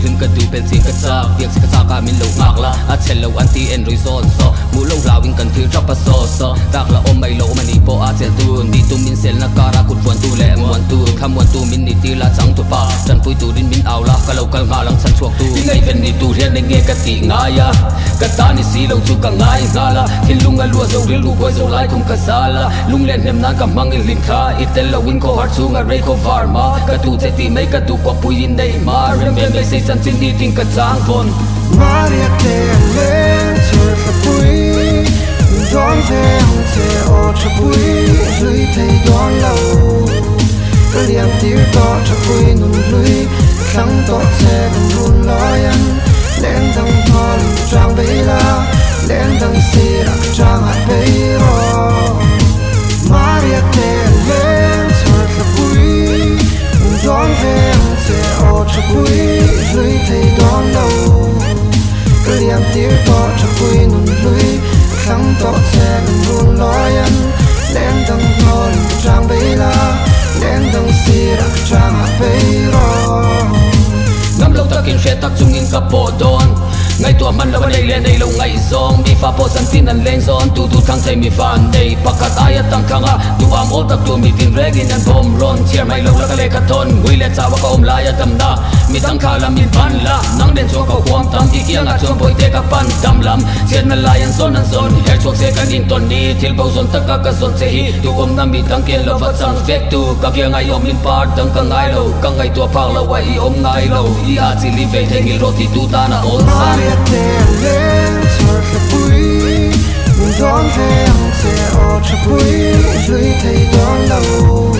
pel thing ka cha piak ka cha ka min lo ngak la a chel lo anti en roi zon so mu lo lawing kan thil rap so so tak la om mai lo mani po a chel tu ni tu min sel na kara kut wan tu le wan tu kham wan tu min ni ti la chang tu pa chan pui tu din min aw la ka lo kal nga lang chan chuak tu ngai ven ni tu rian nge ka ti nga ya ka ta ni si lo chu ka ngai nga la thil lung a lua zo ril lu koi zo lai kum ka sala lung len nem na ka mang in lim kha itel lo win ko har chu nga re ko var ma ka tu che ti mai ka tu ko pui in dei ma rem bem be se chân chin đi ting cả trang thôn. Maria te lên chờ thật quý. Đón về hồng thế ô cho quý. Lưới thầy đón lâu. Cái liam tiếng to cho quý nụ lưới. Khăn to xe gần luôn lo yên lên thằng thò lưng trang bấy la. Lên thằng xì lạc trang hạt bấy rồi liam tir to cha pui nun lui khang to che nun run loyan len dang hol trang bei la. Len dang si ra trang a bei ro ngam lo takin hre tak chung in ka po don ngai tua man lo nei le nei lo ngai zong mi fa po san tin an leng zon tu tu thang thai mi van nei pakat aya tang khanga tu am ol tak tu mi tin regin an bom ron chiar mai lo la ka le ka ton ngui le chawa ka om la ya tam da mi tang kha la mi ban la. Nang den cho ka huam tam ki kia nga chon boy te ka pan dam lam chiar na la yan zon an zon her chok se kan in ton ni thil bo zon tak ka ka zon se hi tu om na mi tang ke lo va chang vek tu. Ka kia ngai om lin par tang ka ngai lo ka ngai tua phang la wa i om ngai lo i a chi li ve theng il ro ti tu ta na on san quý lưới thầy đón lâu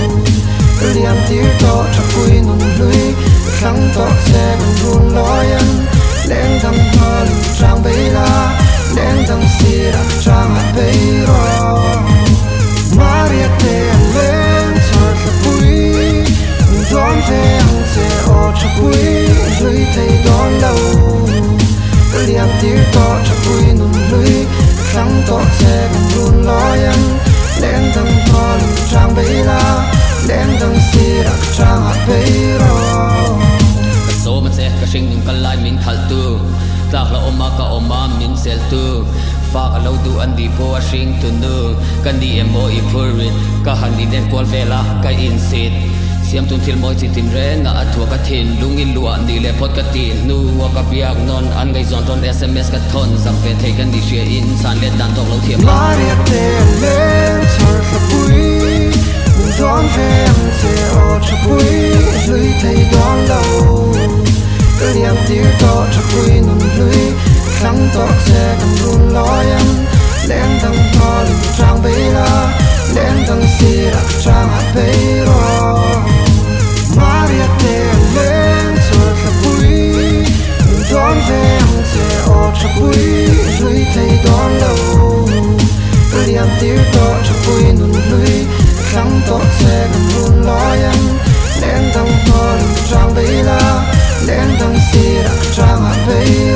cái liam tir to cha quý nun lưỡi, khang tỏ xe gần run lo lên trang a bei ro so ma che ka shing ning kalai min thal tu tak la oma ka oma min sel tu fa ka lo du an di po a shing tu nu kan di emo i purin ka han di den kwal vela ka in sit siam tun thil moi chi tin re nga athua ka thin lungin lua ni le pot ka tin nu wa ka piak non an ngai zon ton sms ka thon zam pe thei kan di share in san le dan tok lo thiam Maria te to cho pui nun lưới khang to che gần run loyan lên dang to lu trang bấy la. Lên dang si ra trang hạt bấy ro Maria te lên cho sa đón về em sẽ ô cho pui lưới thầy đón lâu. Liam tir to cha pui nun lưới khang to che gần run loyan len dang to trang bấy la len dang si ra trang hạt bấy